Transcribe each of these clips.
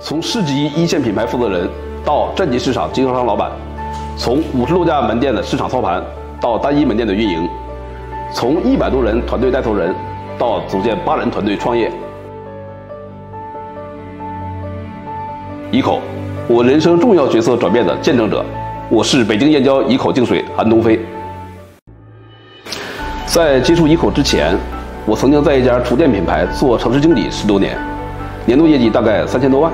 从市级一线品牌负责人到镇级市场经销商老板，从五十多家门店的市场操盘到单一门店的运营，从一百多人团队带头人到组建八人团队创业。一口，我人生重要角色转变的见证者。我是北京燕郊一口净水韩东飞。在接触一口之前，我曾经在一家厨电品牌做城市经理十多年，年度业绩大概三千多万。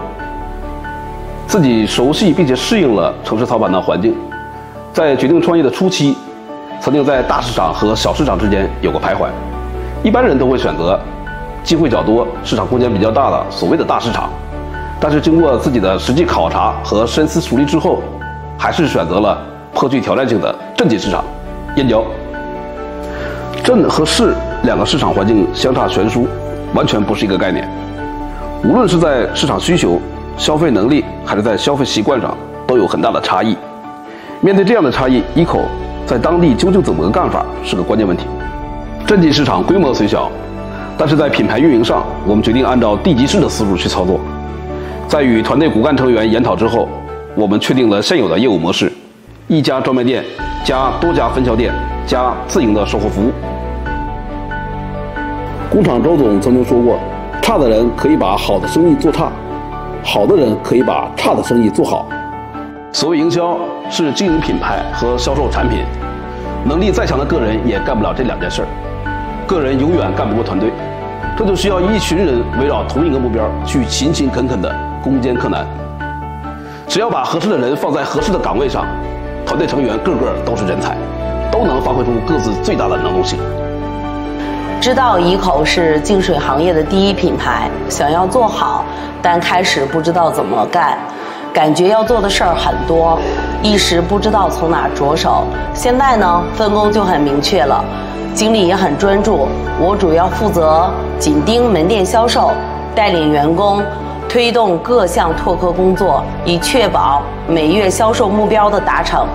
自己熟悉并且适应了城市操盘的环境，在决定创业的初期，曾经在大市场和小市场之间有过徘徊。一般人都会选择机会较多、市场空间比较大的所谓的大市场，但是经过自己的实际考察和深思熟虑之后，还是选择了颇具挑战性的镇级市场——燕郊。镇和市两个市场环境相差悬殊，完全不是一个概念。无论是在市场需求、消费能力，还是在消费习惯上，都有很大的差异。面对这样的差异，一口在当地究竟怎么个干法，是个关键问题。镇级市场规模虽小，但是在品牌运营上，我们决定按照地级市的思路去操作。在与团队骨干成员研讨之后，我们确定了现有的业务模式：一家专卖店加多家分销店加自营的售后服务。工厂周总曾经说过：“差的人可以把好的生意做差，好的人可以把差的生意做好。”所谓营销是经营品牌和销售产品，能力再强的个人也干不了这两件事儿。个人永远干不过团队，这就需要一群人围绕同一个目标去勤勤恳恳的攻坚克难。只要把合适的人放在合适的岗位上，团队成员个个都是人才，都能发挥出各自最大的能动性。知道怡口是净水行业的第一品牌，想要做好，但开始不知道怎么干，感觉要做的事儿很多，一时不知道从哪着手。现在呢，分工就很明确了，经理也很专注，我主要负责紧盯门店销售，带领员工推动各项拓客工作，以确保每月销售目标的达成。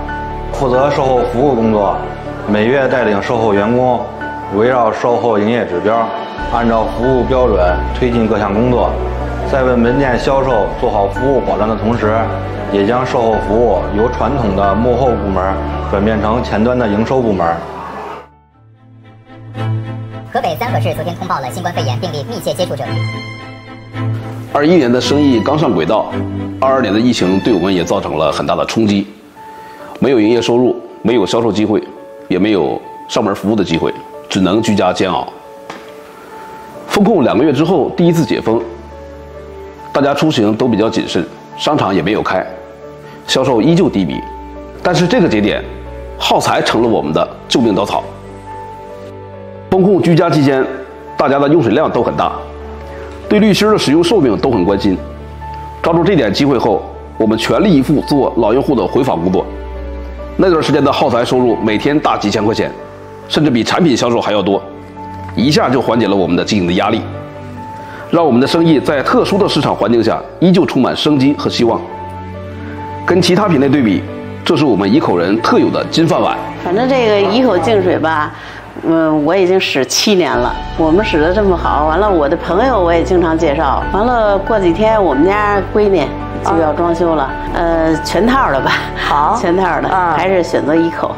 负责售后服务工作，每月带领售后员工。围绕售后营业指标，按照服务标准推进各项工作，在为门店销售做好服务保障的同时，也将售后服务由传统的幕后部门转变成前端的营收部门。河北三河市昨天通报了新冠肺炎病例密切接触者。二一年的生意刚上轨道，二二年的疫情对我们也造成了很大的冲击，没有营业收入，没有销售机会，也没有上门服务的机会。只能居家煎熬。封控两个月之后，第一次解封，大家出行都比较谨慎，商场也没有开，销售依旧低迷。但是这个节点，耗材成了我们的救命稻草。封控居家期间，大家的用水量都很大，对滤芯的使用寿命都很关心。抓住这点机会后，我们全力以赴做老用户的回访工作。那段时间的耗材收入每天大几千块钱。甚至比产品销售还要多，一下就缓解了我们的经营的压力，让我们的生意在特殊的市场环境下依旧充满生机和希望。跟其他品类对比，这是我们怡口人特有的金饭碗。反正这个怡口净水吧，嗯，我已经使七年了。我们使的这么好，完了我的朋友我也经常介绍。完了过几天我们家闺女就要装修了，呃，全套的吧。好，全套的，还是选择怡口。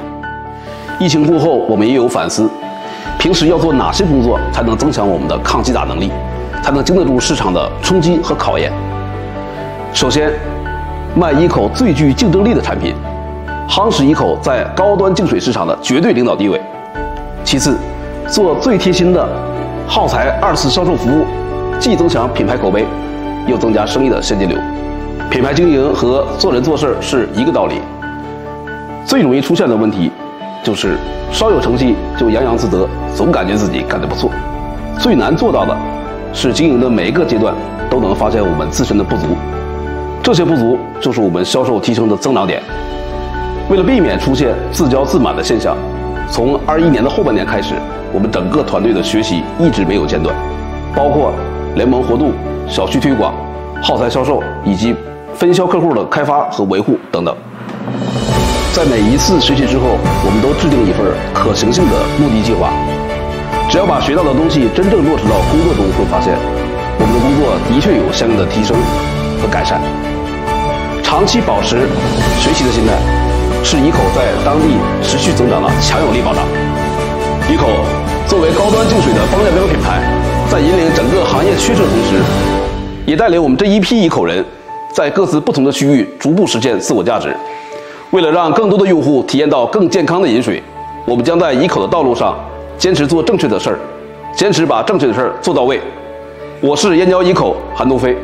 疫情过后，我们也有反思，平时要做哪些工作才能增强我们的抗击打能力，才能经得住市场的冲击和考验？首先，卖一口最具竞争力的产品，夯实一口在高端净水市场的绝对领导地位。其次，做最贴心的耗材二次销售服务，既增强品牌口碑，又增加生意的现金流。品牌经营和做人做事是一个道理，最容易出现的问题。就是稍有成绩就洋洋自得，总感觉自己干得不错。最难做到的，是经营的每一个阶段都能发现我们自身的不足。这些不足就是我们销售提升的增长点。为了避免出现自骄自满的现象，从二一年的后半年开始，我们整个团队的学习一直没有间断，包括联盟活动、小区推广、耗材销售以及分销客户的开发和维护等等。在每一次学习之后，我们都制定一份可行性的目的计划。只要把学到的东西真正落实到工作中，会发现我们的工作的确有相应的提升。和改善。长期保持学习的心态，是怡口在当地持续增长的强有力保障。怡口作为高端净水的帮架标品牌，在引领整个行业趋势的同时，也带领我们这一批怡口人，在各自不同的区域逐步实现自我价值。为了让更多的用户体验到更健康的饮水，我们将在怡口的道路上坚持做正确的事儿，坚持把正确的事儿做到位。我是燕郊怡口韩东飞。